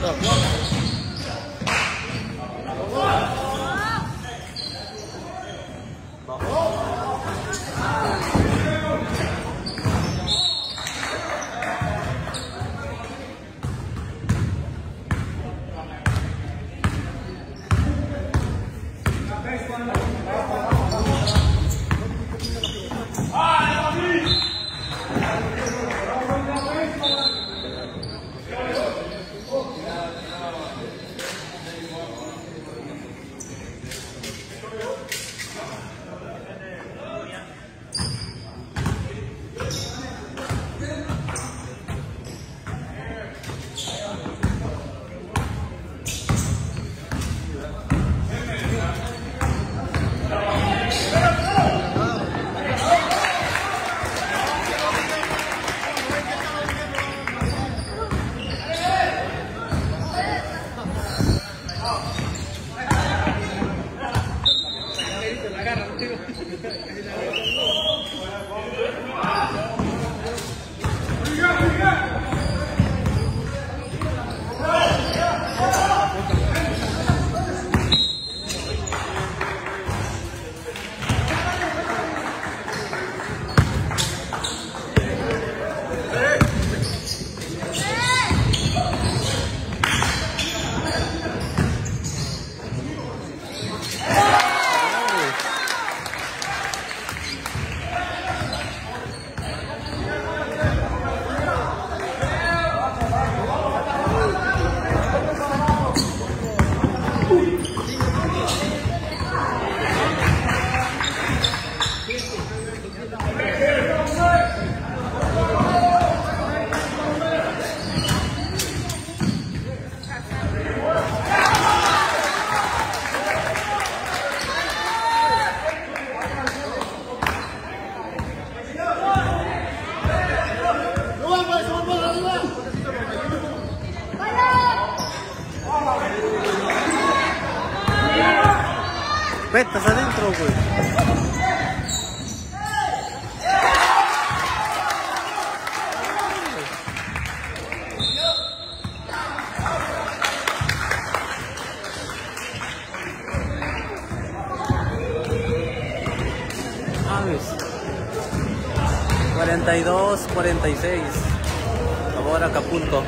Não, não. 42, 46. Favor Acapulco.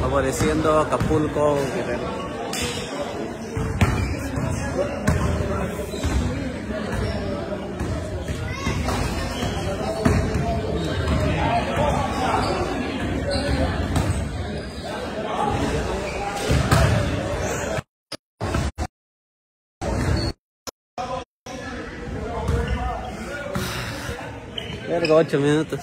Favoreciendo Acapulco, Guerrero. Verga, 8 minutos.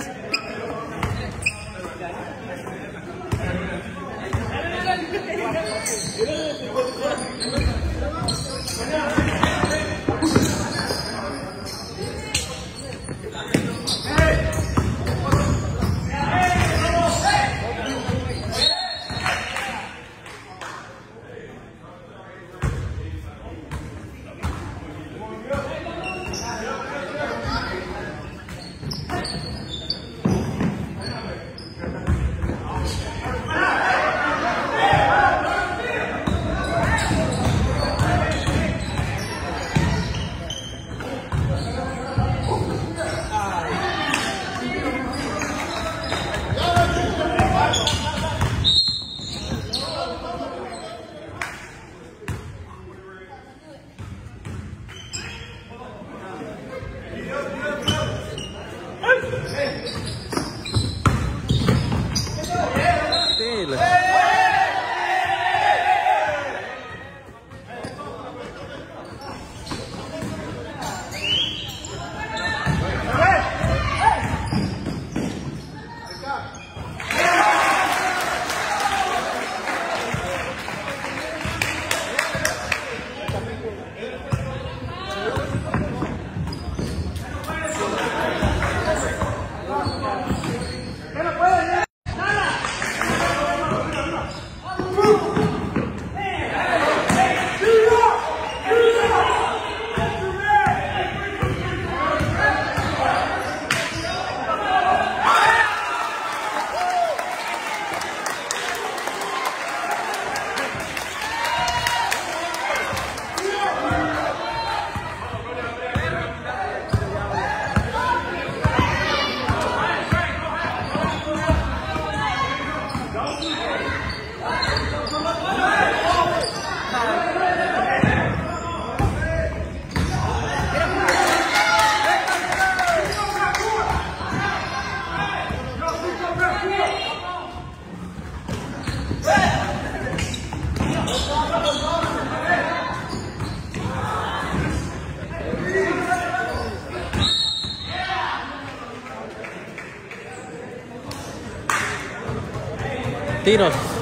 Tiros.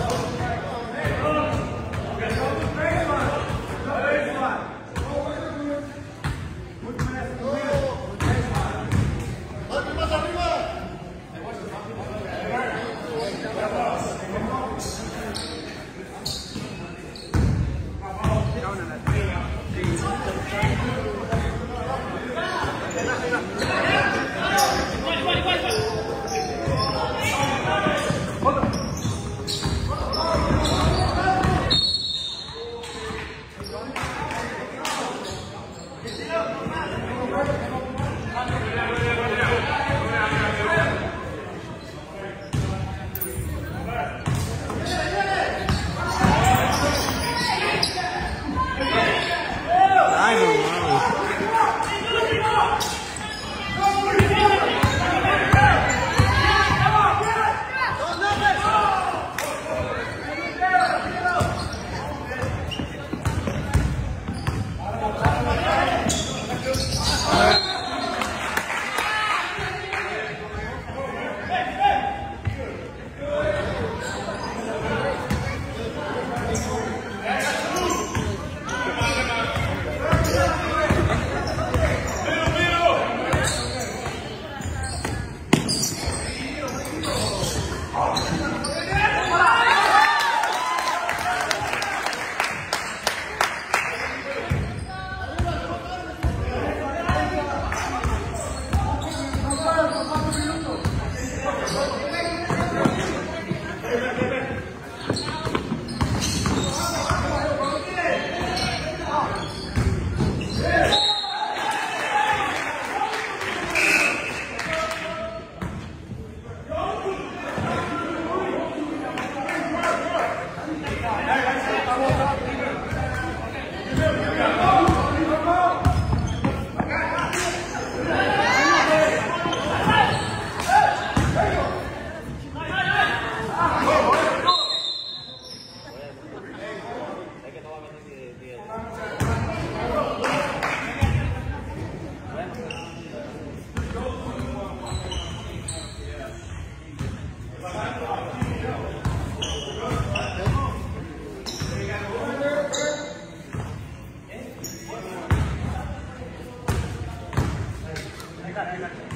再来一个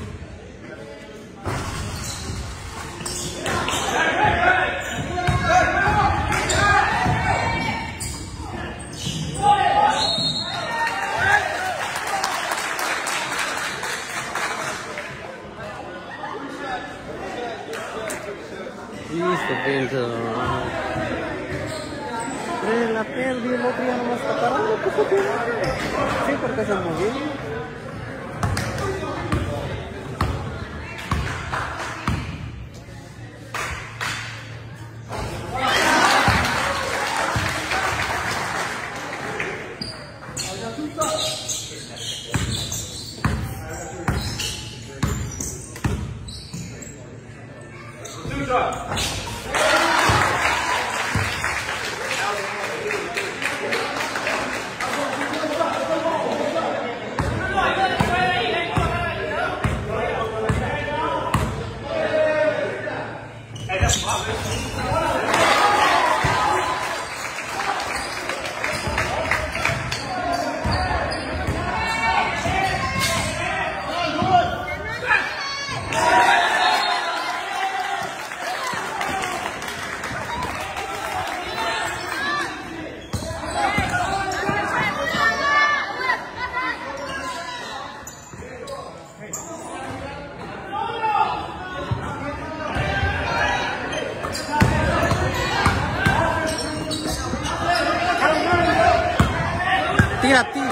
Tira, tira.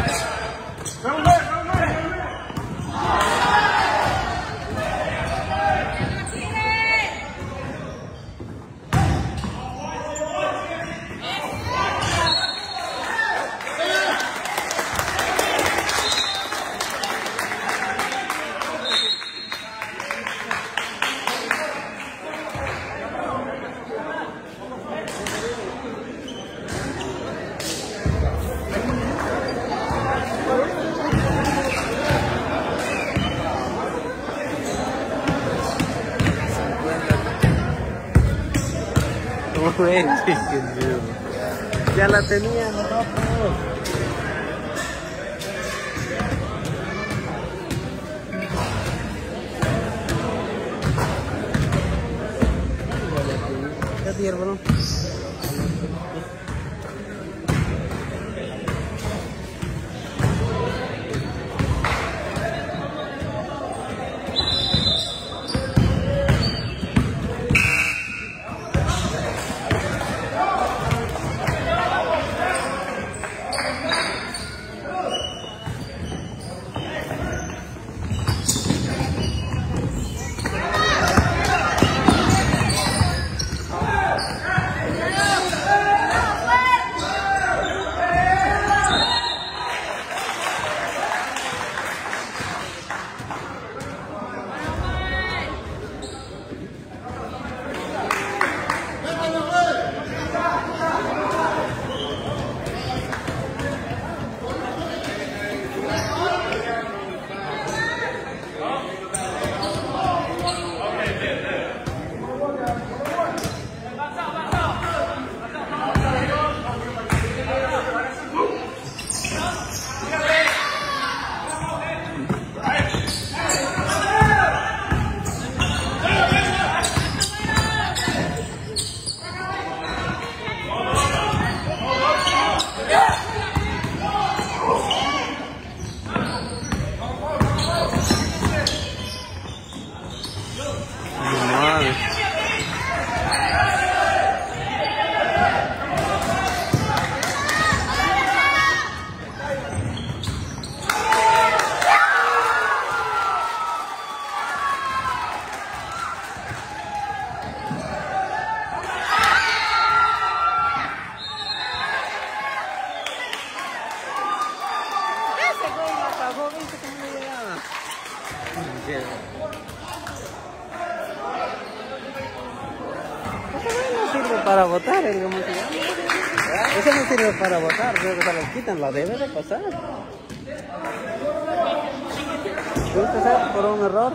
Ya la tenían, no, pues. ¿Qué tía, Ese no sirve para votar, se lo quitan, la debe de pasar. ¿Viste ser por un error?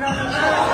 Gracias.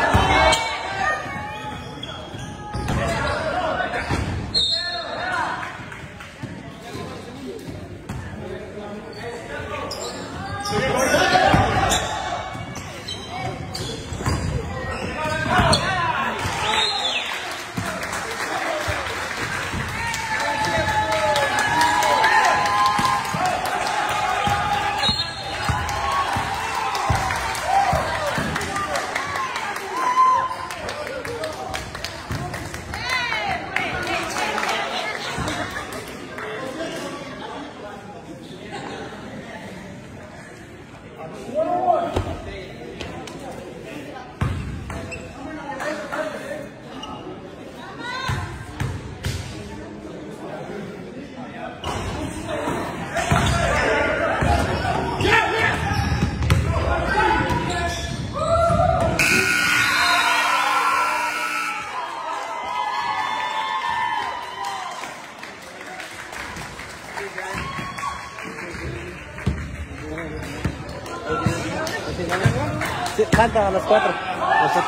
A las cuatro. Las ocho.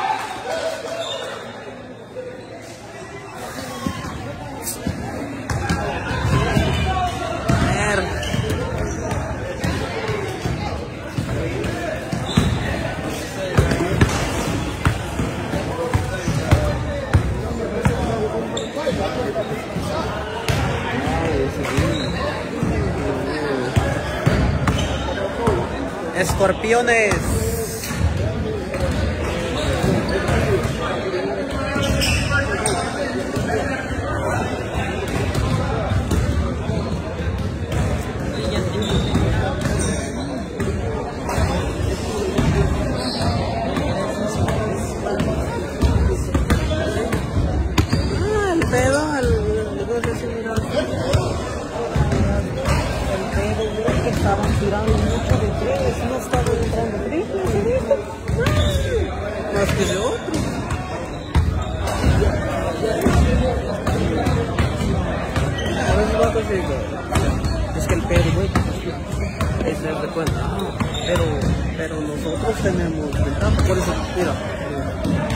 Mierda. Escorpiones. Tirando mucho de tres, no estaba entrando en esto. Más que de otros. Ahora es lo que digo. Es que el Perú, güey, es de cuenta. Pero, pero nosotros tenemos ventaja, por eso, mira.